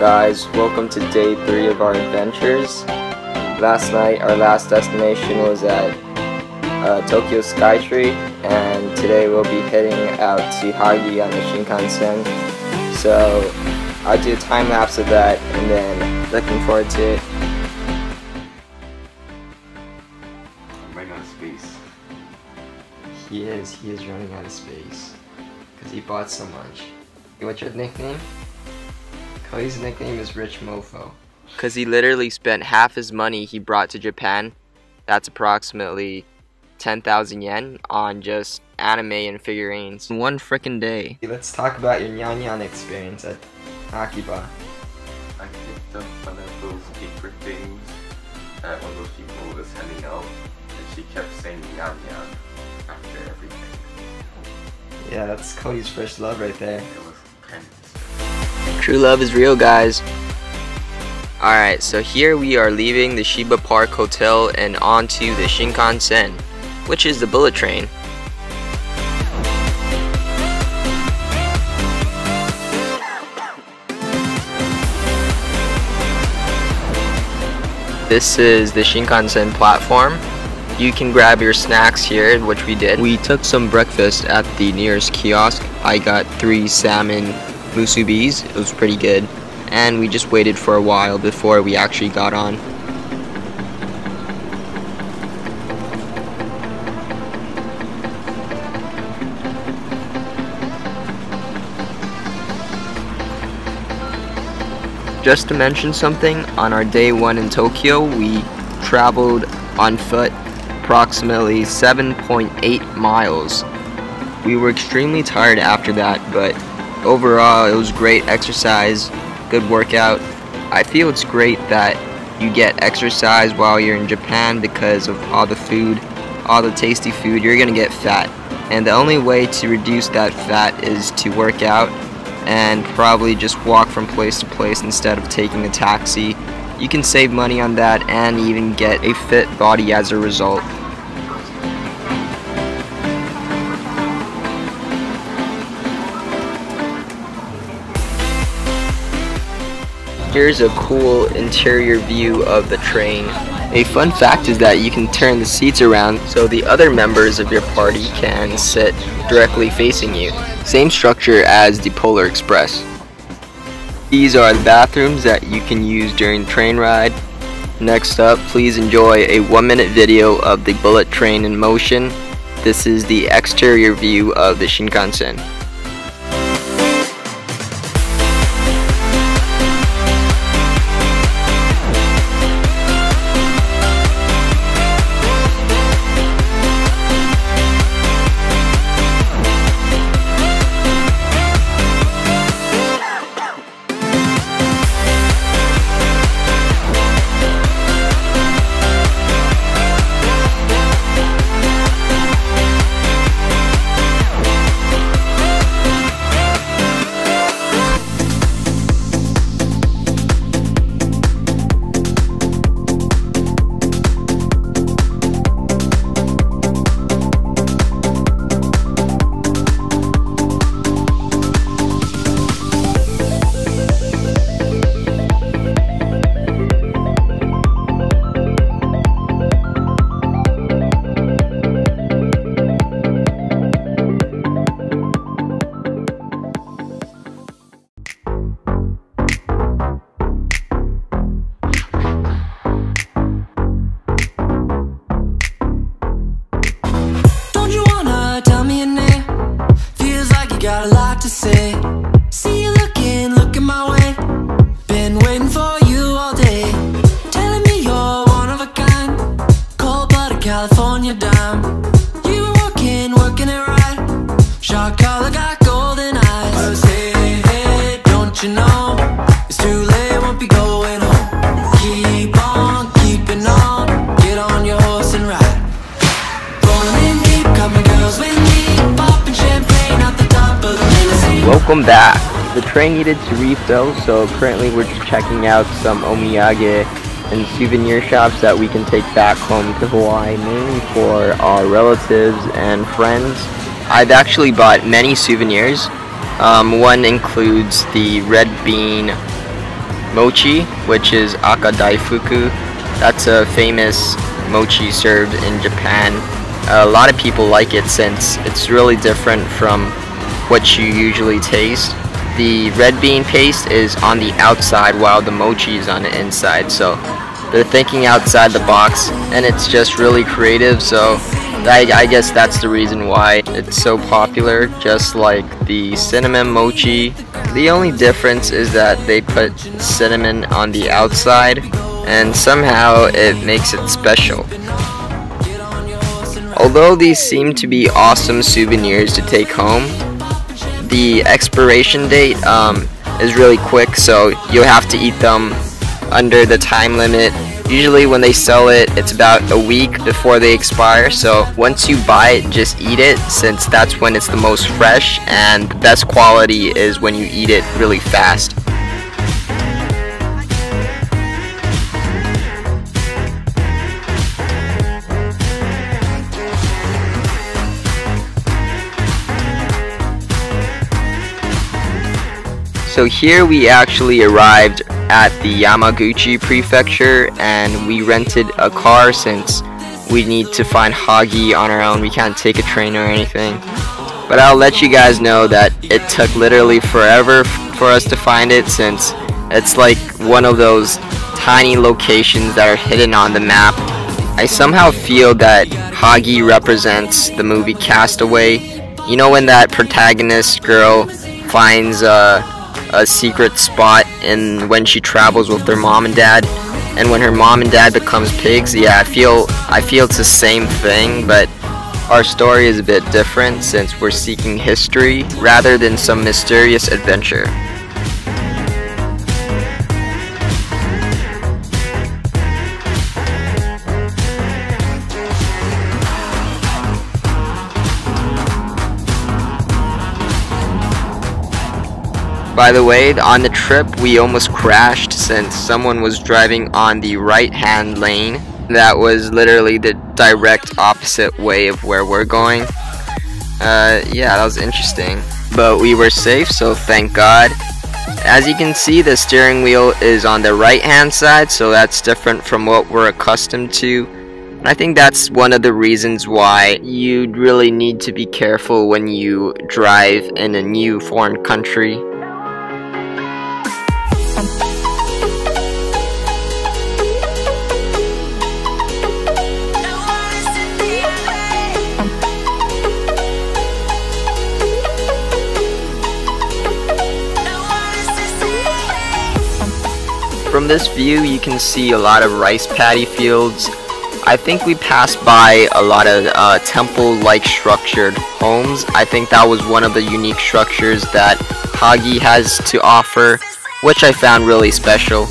Guys, welcome to day 3 of our adventures. Last night our last destination was at uh, Tokyo Skytree and today we'll be heading out to Hagi on the Shinkansen. So I'll do a time lapse of that and then looking forward to it. I'm running out of space. He is, he is running out of space. Because he bought so much. What's your nickname? Oh, Cody's nickname is Rich Mofo. Because he literally spent half his money he brought to Japan. That's approximately 10,000 yen on just anime and figurines. One freaking day. Let's talk about your Nyan Nyan experience at Akiba. I picked up one of those paper things that one of those people was handing out, and she kept saying yum yum after everything. Yeah, that's Cody's first love right there. True love is real, guys. Alright, so here we are leaving the Shiba Park Hotel and onto the Shinkansen, which is the bullet train. This is the Shinkansen platform. You can grab your snacks here, which we did. We took some breakfast at the nearest kiosk. I got three salmon musubis. It was pretty good. And we just waited for a while before we actually got on. Just to mention something, on our day one in Tokyo, we traveled on foot approximately 7.8 miles. We were extremely tired after that, but overall it was great exercise, good workout. I feel it's great that you get exercise while you're in Japan because of all the food, all the tasty food, you're gonna get fat. And the only way to reduce that fat is to work out and probably just walk from place to place instead of taking a taxi. You can save money on that and even get a fit body as a result. Here's a cool interior view of the train. A fun fact is that you can turn the seats around so the other members of your party can sit directly facing you. Same structure as the Polar Express. These are the bathrooms that you can use during the train ride. Next up, please enjoy a one minute video of the bullet train in motion. This is the exterior view of the Shinkansen. Welcome back. The train needed to refill, so currently we're just checking out some omiyage and souvenir shops that we can take back home to Hawaii, mainly for our relatives and friends. I've actually bought many souvenirs. Um, one includes the red bean mochi, which is akadaifuku. That's a famous mochi served in Japan. A lot of people like it since it's really different from what you usually taste. The red bean paste is on the outside while the mochi is on the inside. So they're thinking outside the box and it's just really creative. So I, I guess that's the reason why it's so popular. Just like the cinnamon mochi. The only difference is that they put cinnamon on the outside and somehow it makes it special. Although these seem to be awesome souvenirs to take home, the expiration date um, is really quick so you'll have to eat them under the time limit. Usually when they sell it, it's about a week before they expire. So once you buy it, just eat it since that's when it's the most fresh and the best quality is when you eat it really fast. So here we actually arrived at the Yamaguchi prefecture and we rented a car since we need to find Hagi on our own. We can't take a train or anything. But I'll let you guys know that it took literally forever for us to find it since it's like one of those tiny locations that are hidden on the map. I somehow feel that Hagi represents the movie Castaway. You know when that protagonist girl finds uh, a secret spot in when she travels with her mom and dad. And when her mom and dad becomes pigs yeah I feel I feel it's the same thing but our story is a bit different since we're seeking history rather than some mysterious adventure By the way, on the trip we almost crashed since someone was driving on the right hand lane. That was literally the direct opposite way of where we're going. Uh, yeah, that was interesting. But we were safe, so thank God. As you can see, the steering wheel is on the right hand side, so that's different from what we're accustomed to. I think that's one of the reasons why you really need to be careful when you drive in a new foreign country. This view you can see a lot of rice paddy fields. I think we passed by a lot of uh, temple-like structured homes. I think that was one of the unique structures that Hagi has to offer, which I found really special.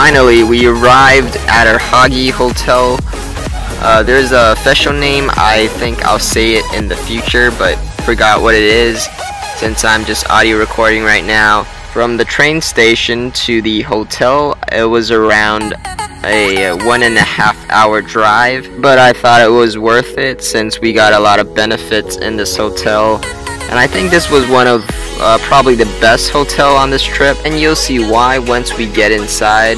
Finally, we arrived at our Hagi Hotel. Uh, there's a official name, I think I'll say it in the future, but forgot what it is since I'm just audio recording right now. From the train station to the hotel, it was around a one and a half hour drive, but I thought it was worth it since we got a lot of benefits in this hotel. And I think this was one of uh, probably the best hotel on this trip and you'll see why once we get inside.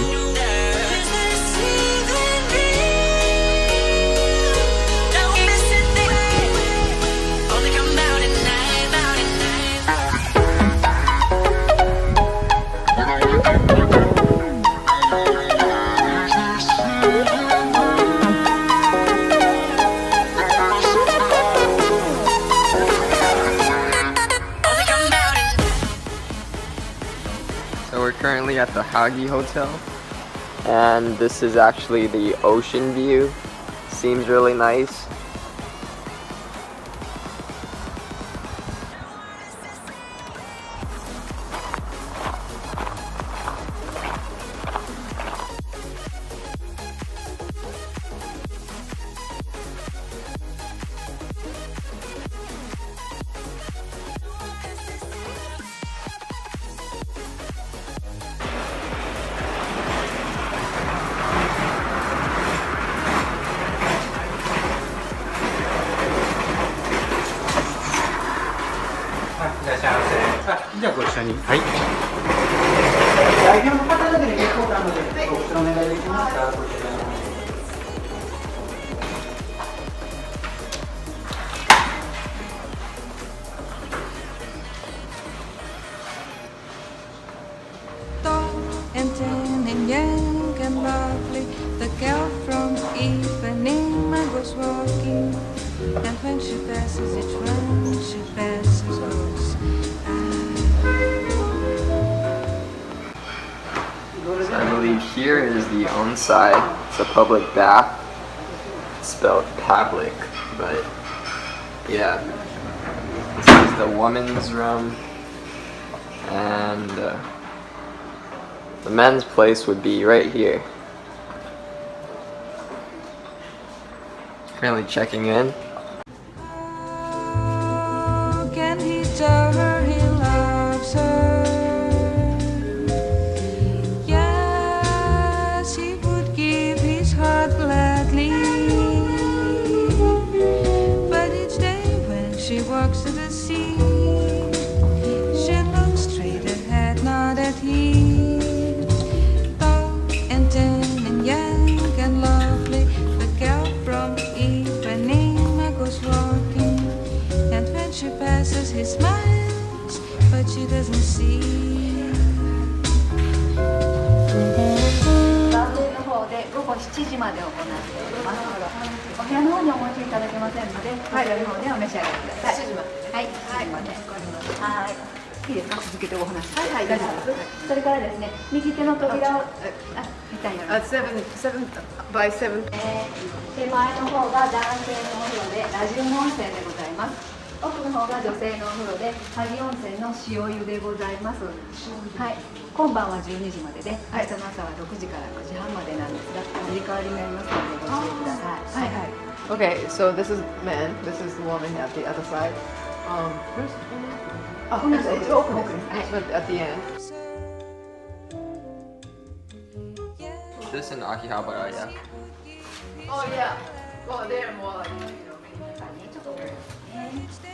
At the Hagi Hotel and this is actually the ocean view. Seems really nice. なのでお願いできますか？The onsen. It's a public bath. It's spelled public, but yeah. This is the woman's room, and uh, the men's place would be right here. Currently checking in. の塩湯でございますはい今晩は12時までで明日の朝は6時から9時半までなんですが切り替わりになりますのでご注意くださいはい Okay, so this is men, this is woman at the other side. Um, where's Oh, it's, it's open. open, Right. but at the end. This in Akihabara, yeah. Oh yeah. Well, they're more like. ちょ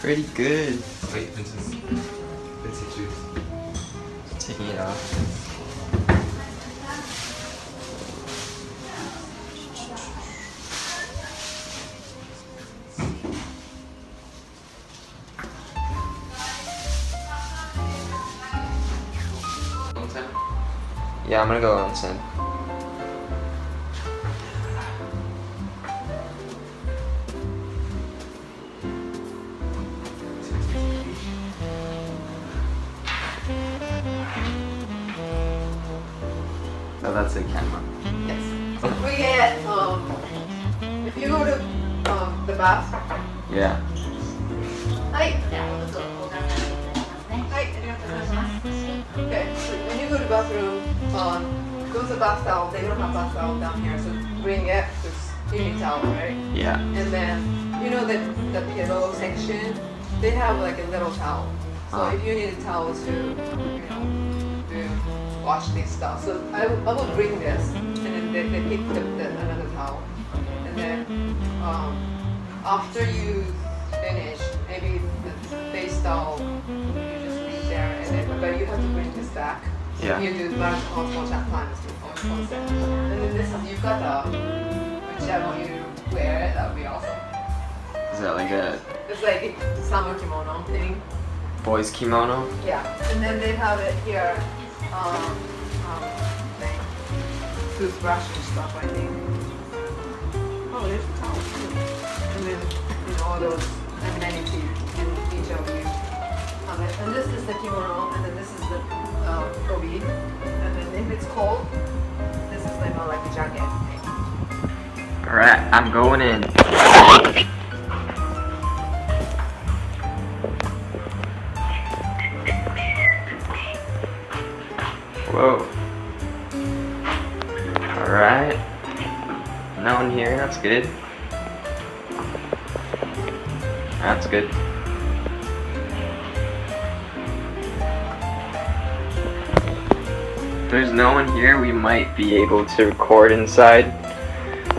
Pretty good. Wait, Vincent. Vincent, juice. Taking it off. Yeah, I'm gonna go onsen. Little towel. So Ah. if you need a towel to, you know, to wash this stuff, so I, I will bring this, and then they, they pick the, the, another towel, and then um, after you finish, maybe the face towel you just leave there, and then but you have to bring this back. Yeah. You do large hot wash at times on on and then this you've got a whichever you wear, that would be awesome. Is that like a It's like summer kimono thing. boys kimono? Yeah. And then they have it here, um, um. Toothbrush and stuff, I think. Oh, there's a towel too. And then, you know, all those amenities in each of you have it. And this is the kimono, and then this is the uh, gobi. And then if it's cold, this is like, more like a jacket. Alright, I'm going in. Whoa. Alright. No one here, that's good. That's good. There's no one here, we might be able to record inside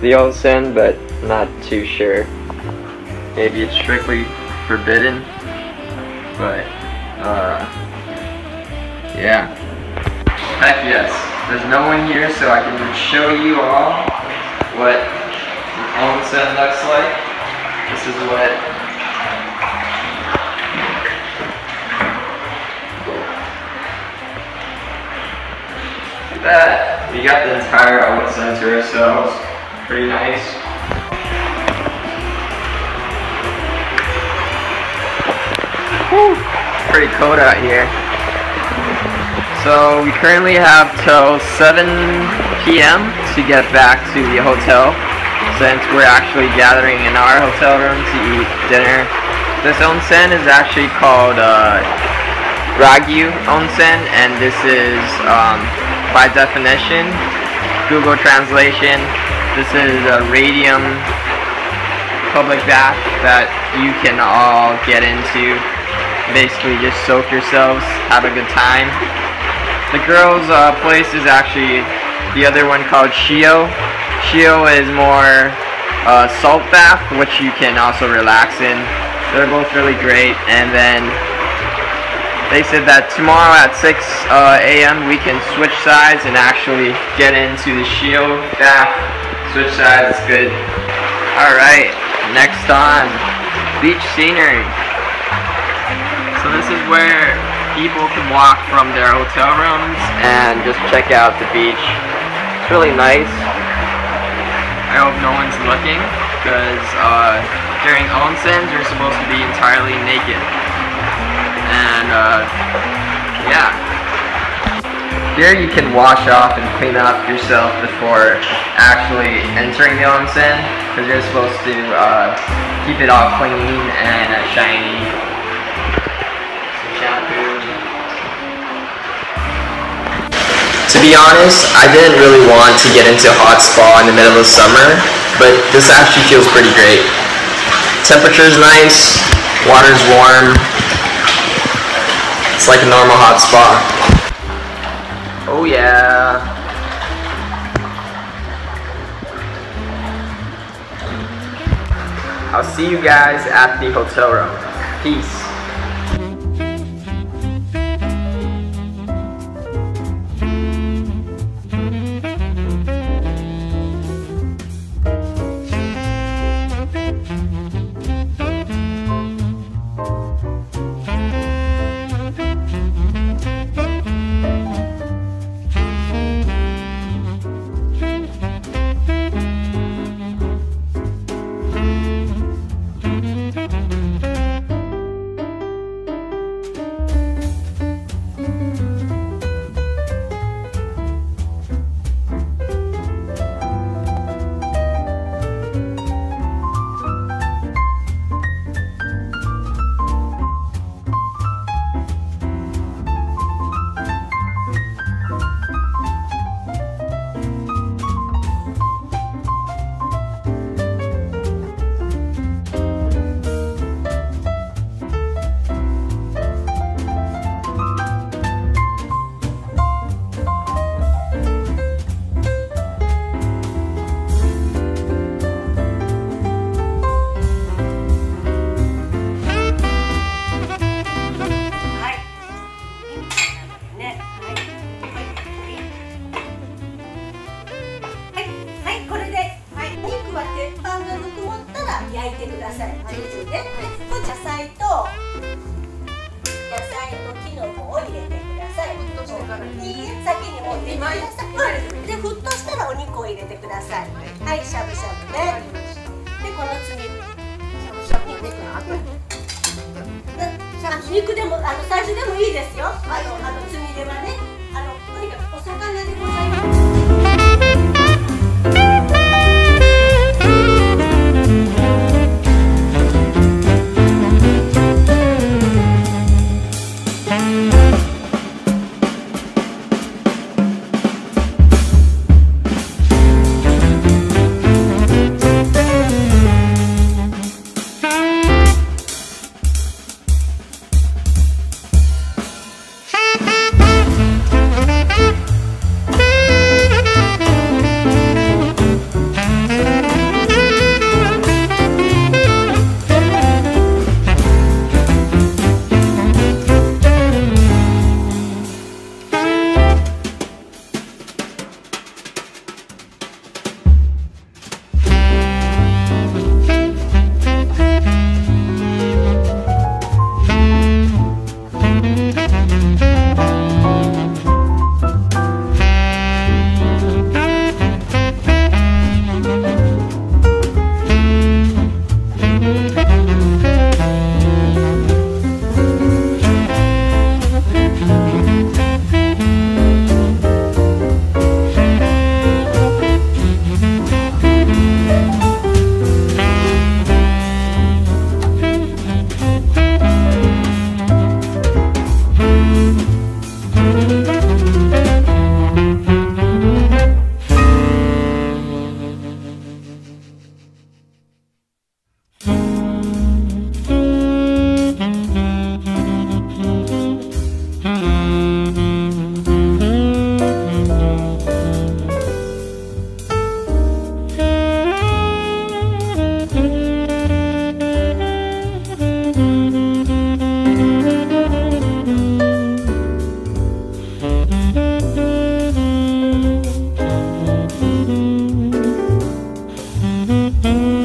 the old onsen, but not too sure. Maybe it's strictly forbidden, but, uh, yeah. Heck yes, there's no one here, so I can show you all what an onsen looks like. This is what that. We got the entire onsen to ourselves. Pretty nice. Whew. Pretty cold out here. So we currently have till 7 p.m. to get back to the hotel since we're actually gathering in our hotel room to eat dinner. This onsen is actually called uh, Ragyu Onsen and this is um, by definition Google translation this is a radium public bath that you can all get into basically just soak yourselves have a good time the girls uh, place is actually the other one called Shio Shio is more uh, salt bath which you can also relax in they're both really great and then they said that tomorrow at 6 uh, a.m. we can switch sides and actually get into the Shio bath. Switch sides, it's good. Alright, next on, beach scenery. So this is where people can walk from their hotel rooms and just check out the beach. It's really nice. I hope no one's looking because uh, during onsens you're supposed to be entirely naked and uh, yeah. Here you can wash off and clean up yourself before actually entering the onsen because you're supposed to uh, keep it all clean and shiny. To be honest, I didn't really want to get into a hot spa in the middle of summer, but this actually feels pretty great. Temperature's nice, water's warm, it's like a normal hot spa. Oh yeah. I'll see you guys at the hotel room. Peace. Mm-hmm.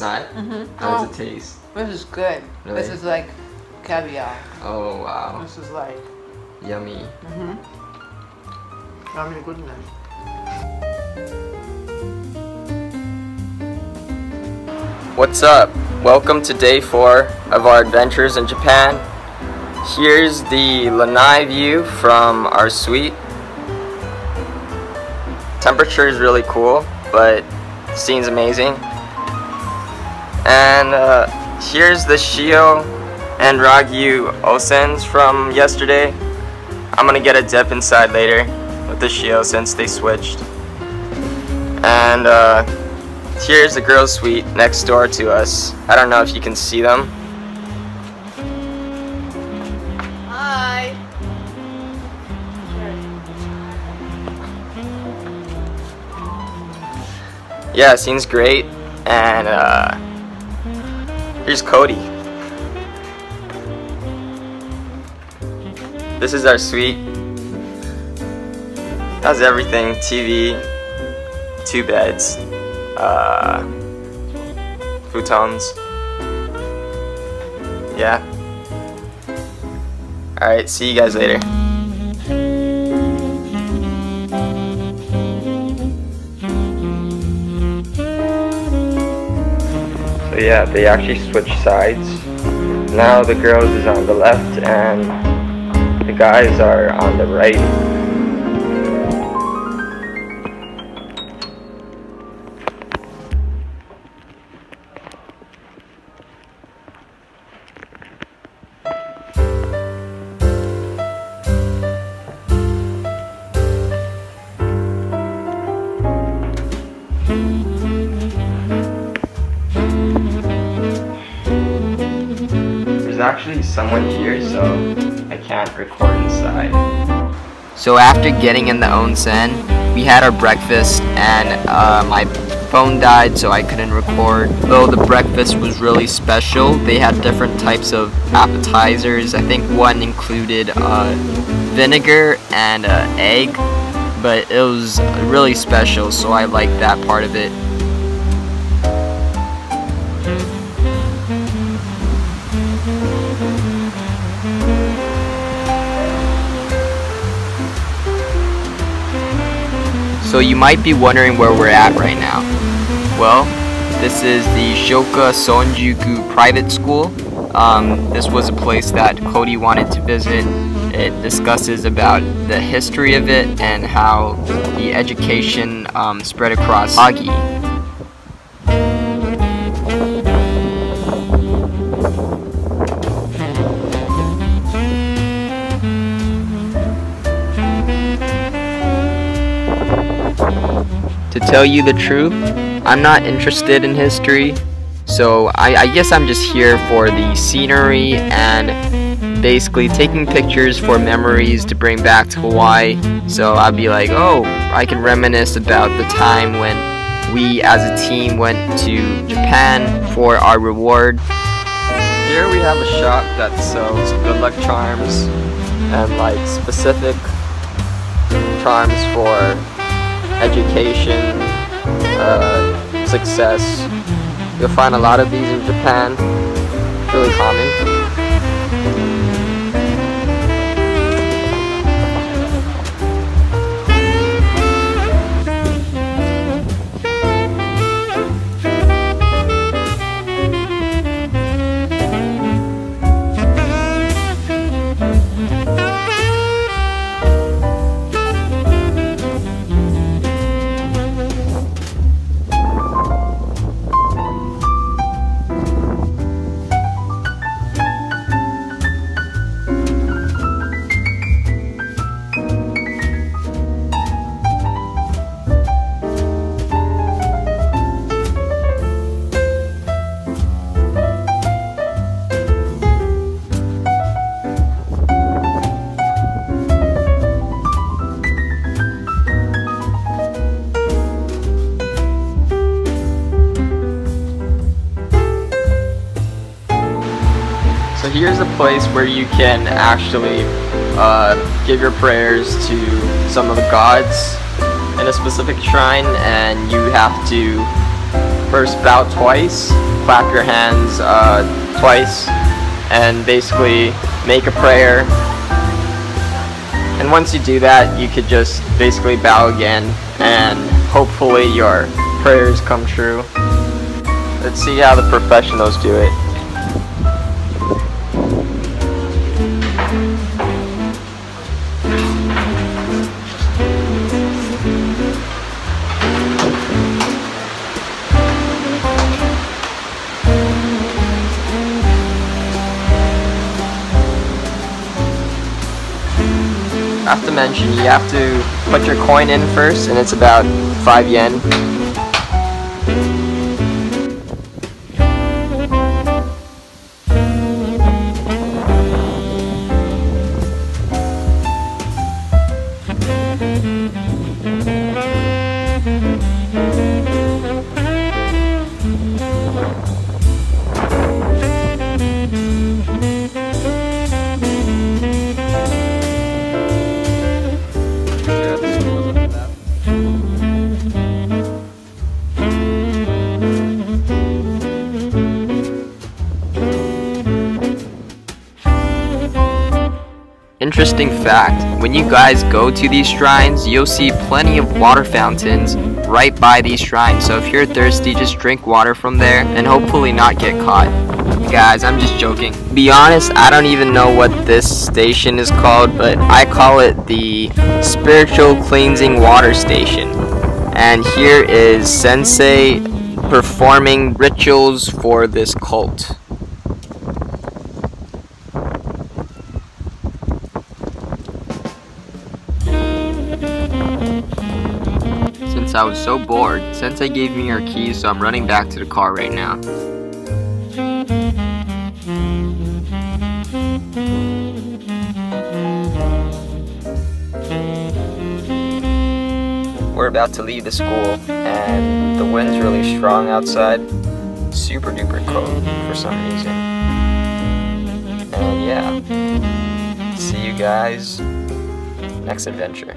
Bad. no, it's not. Mm-hmm. How does it taste? This is good. This is like caviar. Oh wow, This is like, yummy. mm-hmm. I mean, goodness. What's up? Welcome to day four of our adventures in Japan. Here's the lanai view from our suite. Temperature is really cool, but scene's amazing. And uh, here's the Shio and Ragyu Onsens from yesterday. I'm gonna get a dip inside later with the Shio since they switched. And uh, Here's the girls' suite next door to us. I don't know if you can see them. Hi. Yeah, seems great. And uh, here's Cody. This is our suite. Has everything: TV, two beds, uh, futons. Yeah. All right. See you guys later. So yeah, they actually switched sides. Now the girls is on the left and the guys are on the right. After getting in the onsen, we had our breakfast and uh, my phone died so I couldn't record. Though the breakfast was really special, they had different types of appetizers. I think one included uh, vinegar and uh, egg, but it was really special so I liked that part of it. So you might be wondering where we're at right now. Well, this is the Shoka Sonjuku Private School. Um, this was a place that Cody wanted to visit. It discusses about the history of it and how the education um, spread across Hagi. Tell you the truth, I'm not interested in history, so I, I guess I'm just here for the scenery and basically taking pictures for memories to bring back to Hawaii. So I'd be like, oh, I can reminisce about the time when we as a team went to Japan for our reward. Here we have a shop that sells good luck charms and like specific charms for education, uh, success. You'll find a lot of these in Japan. Really common. Place where you can actually uh, give your prayers to some of the gods. in a specific shrine and you have to first bow twice, clap your hands uh, twice, and basically make a prayer. And once you do that, you could just basically bow again and hopefully your prayers come true. Let's see how the professionals do it. Have to mention you have to put your coin in first and it's about 5 yen. Interesting fact, when you guys go to these shrines, you'll see plenty of water fountains right by these shrines. So if you're thirsty, just drink water from there and hopefully not get caught. Guys, I'm just joking. Be honest, I don't even know what this station is called, but I call it the Spiritual Cleansing Water Station. And here is Sensei performing rituals for this cult. I was so bored, Sensei gave me her keys, so I'm running back to the car right now. We're about to leave the school, and the wind's really strong outside. Super duper cold for some reason. And yeah, see you guys next adventure.